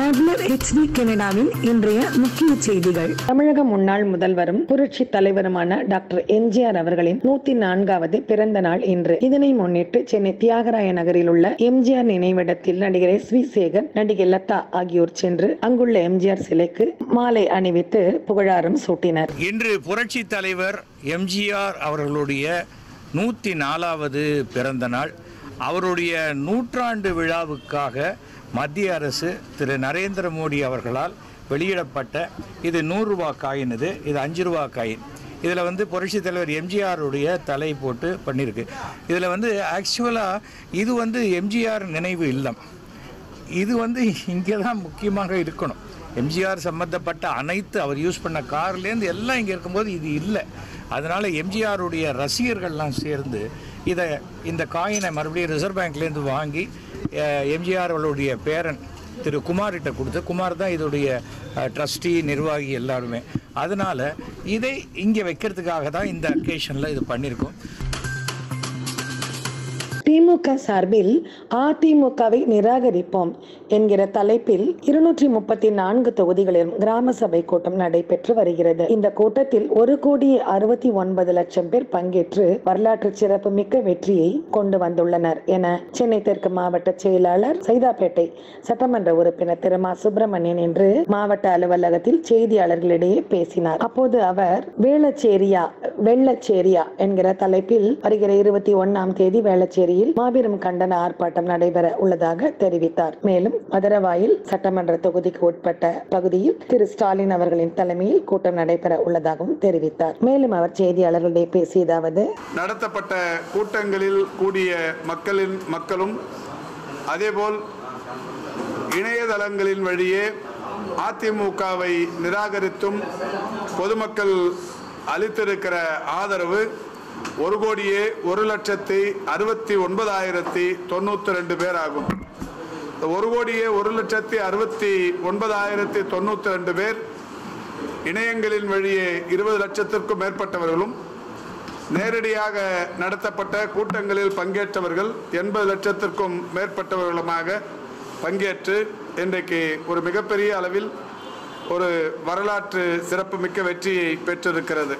Traveller HD கனடாவின் இன்றைய முக்கிய செய்திகள். தமிழக முன்னாள் முதல்வரும் புரட்சி தலைவருமான டாக்டர் எம்ஜிஆர் அவர்களின் நூத்தி நான்காவது பிறந்த நாள் இன்று. இதனை முன்னிட்டு சென்னை தியாகராய நகரில் உள்ள எம்ஜிஆர் நினைவிடத்தில் நடிகர் எஸ் வி சேகர் நடிகை லதா ஆகியோர் சென்று அங்குள்ள எம்ஜிஆர் சிலைக்கு மாலை அணிவித்து புகழாரம் சூட்டினர். இன்று புரட்சி தலைவர் எம்ஜிஆர் அவர்களுடைய நூற்றி நாலாவது பிறந்த நாள். அவருடைய நூற்றாண்டு விழாவுக்காக மத்திய அரசு திரு நரேந்திர மோடி அவர்களால் வெளியிடப்பட்ட இது நூறுரூவா காயின் இது இது அஞ்சு ரூபா காயின் இதில் வந்து புரட்சித் தலைவர் எம்ஜிஆருடைய தலை போட்டு பண்ணியிருக்கு இதில் வந்து ஆக்சுவலாக இது வந்து எம்ஜிஆர் நினைவு இல்லம். இது வந்து இங்கே தான் முக்கியமாக இருக்கணும். எம்ஜிஆர் சம்மந்தப்பட்ட அனைத்து அவர் யூஸ் பண்ண கார்லேருந்து எல்லாம் இங்கே இருக்கும்போது இது இல்லை. அதனால் எம்ஜிஆருடைய ரசிகர்கள்லாம் சேர்ந்து இதை இந்த காயினை மறுபடியும் ரிசர்வ் பேங்க்லேருந்து வாங்கி எம்ஜிஆர் அவளுடைய பேரன் திரு குமார்கிட்ட கொடுத்து குமார் தான் இதோடைய ட்ரஸ்டி நிர்வாகி எல்லாருமே. அதனால் இதை இங்கே வைக்கிறதுக்காக தான் இந்த அக்கேஷனில் இது பண்ணியிருக்கோம். திமுக சார்பில் அதிமுகவை நிராகரிப்போம் என்கிற தலைப்பில் இருநூற்றி முப்பத்தி நான்கு தொகுதிகளிலும் கிராம சபை கூட்டம் நடைபெற்று வருகிறது. இந்த கூட்டத்தில் ஒரு கோடி அறுபத்தி ஒன்பது லட்சம் பேர் பங்கேற்று வரலாற்று சிறப்பு மிக்க வெற்றியை கொண்டு வந்துள்ளனர் என சென்னை தெற்கு மாவட்ட செயலாளர் சைதாப்பேட்டை சட்டமன்ற உறுப்பினர் திரு. மா. சுப்பிரமணியன் என்று மாவட்ட அலுவலகத்தில் செய்தியாளர்களிடையே பேசினார். அப்போது அவர் வேளச்சேரியா வெள்ளச்சேரியா என்கிற தலைப்பில் வருகிற இருபத்தி ஒன்னாம் தேதி வேளச்சேரியில் மாபெரும் கண்டன ஆர்ப்பாட்டம் நடைபெற உள்ளதாக தெரிவித்தார். மேலும் மதுரவாயில் சட்டமன்ற தொகுதிக்கு உட்பட்ட பகுதியில் திரு ஸ்டாலின் அவர்களின் தலைமையில் கூட்டம் நடைபெற உள்ளதாகவும் தெரிவித்தார். மேலும் அவர் செய்தியாளர்களிடையே பேசியதாவது நடத்தப்பட்ட கூட்டங்களில் கூடிய மக்களின் மக்களும் அதேபோல் இணையதளங்களின் வழியே அதிமுகவை நிராகரித்தும் பொதுமக்கள் அளித்திருக்கிற ஆதரவு ஒரு கோடியே ஒரு லட்சத்தி அறுபத்தி ஒன்பதாயிரத்தி தொண்ணூற்றி ரெண்டு பேர் ஆகும். இந்த ஒரு கோடியே ஒரு லட்சத்தி அறுபத்தி ஒன்பதாயிரத்தி தொண்ணூற்றி ரெண்டு பேர் இணையங்களின் வழியே இருபது லட்சத்திற்கும் மேற்பட்டவர்களும் நேரடியாக நடத்தப்பட்ட கூட்டங்களில் பங்கேற்றவர்கள் எண்பது லட்சத்திற்கும் மேற்பட்டவர்களுமாக பங்கேற்று இன்றைக்கு ஒரு மிகப்பெரிய அளவில் ஒரு வரலாற்று சிறப்புமிக்க வெற்றியை பெற்றிருக்கிறது.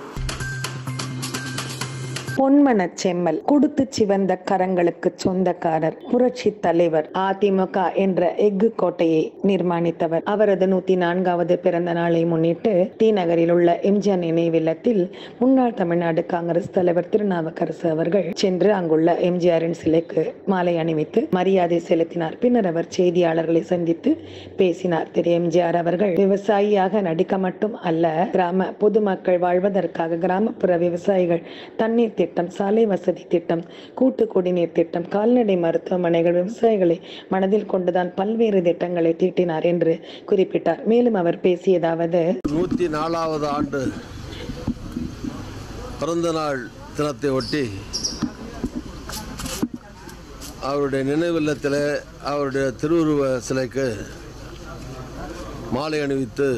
பொன்மன செம்மல் கொடுத்து சிவந்த கரங்களுக்கு சொந்தக்காரர் புரட்சி தலைவர் அதிமுக என்ற எஃகு கோட்டையை நிர்மாணித்தவர். அவரது நூத்தி நான்காவது பிறந்த நாளை முன்னிட்டு டி நகரில் உள்ள எம்ஜிஆர் நினைவில்லத்தில் முன்னாள் தமிழ்நாடு காங்கிரஸ் தலைவர் திருநாவுக்கரசு அவர்கள் சென்று அங்குள்ள எம்ஜிஆரின் சிலைக்கு மாலை அணிவித்து மரியாதை செலுத்தினார். பின்னர் அவர் செய்தியாளர்களை சந்தித்து பேசினார். திரு எம்ஜிஆர் அவர்கள் விவசாயியாக நடிக்க மட்டும் அல்ல கிராம பொதுமக்கள் வாழ்வதற்காக கிராமப்புற விவசாயிகள் தண்ணீர் திட்டம் சாலை வசதி திட்டம் கூட்டு குடிநீர் திட்டம் கால்நடை மருத்துவமனைகள் விவசாயிகளை மனதில் கொண்டுதான் பல்வேறு திட்டங்களை தீட்டினார் என்று குறிப்பிட்டார். மேலும் அவர் பேசியதாவது நூற்றி நாலாவது ஆண்டு பிறந்த நாள் தினத்தை ஒட்டி அவருடைய நினைவில்லத்தில் அவருடைய திருவுருவ சிலைக்கு மாலை அணிவித்து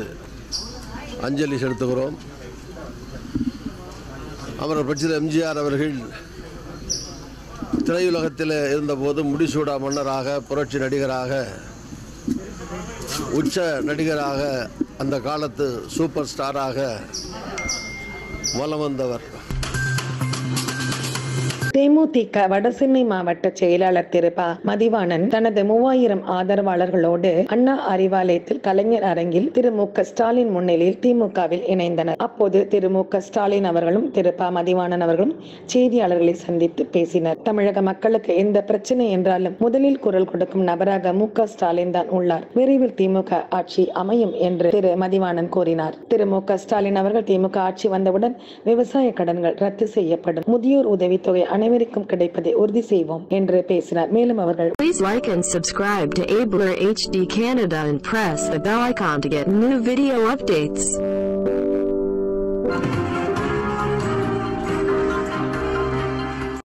அஞ்சலி செலுத்துகிறோம். அமரர் பட்சத்தில் எம்ஜிஆர் அவர்கள் திரையுலகத்தில் இருந்தபோது முடிசூடா மன்னராக புரட்சி நடிகராக உச்ச நடிகராக அந்த காலத்து சூப்பர் ஸ்டாராக வலம் வந்தவர். தேமுதிக வடசென்னை மாவட்ட செயலாளர் திரு ப. மதிவாணன் தனது மூவாயிரம் ஆதரவாளர்களோடு அண்ணா அறிவாலயத்தில் கலைஞர் அரங்கில் திரு மு. க. ஸ்டாலின் முன்னிலையில் திமுகவில் இணைந்தனர். அப்போது திரு மு. க. ஸ்டாலின் அவர்களும் திரு ப. மதிவாணன் அவர்களும் செய்தியாளர்களை சந்தித்து பேசினர். தமிழக மக்களுக்கு எந்த பிரச்சனை என்றாலும் முதலில் குரல் கொடுக்கும் நபராக மு. க. ஸ்டாலின் தான் உள்ளார். விரைவில் திமுக ஆட்சி அமையும் என்று திரு மதிவாணன் கூறினார். திரு மு. க. ஸ்டாலின் அவர்கள் திமுக ஆட்சி வந்தவுடன் விவசாய கடன்கள் ரத்து செய்யப்படும். முதியோர் உதவித்தொகை அனைவருக்கும் கிடைப்பதை உறுதி செய்வோம் என்று பேசினார் மேலும் அவர்கள் Please like and subscribe to Abler HD Canada and press the bell icon to get new video updates.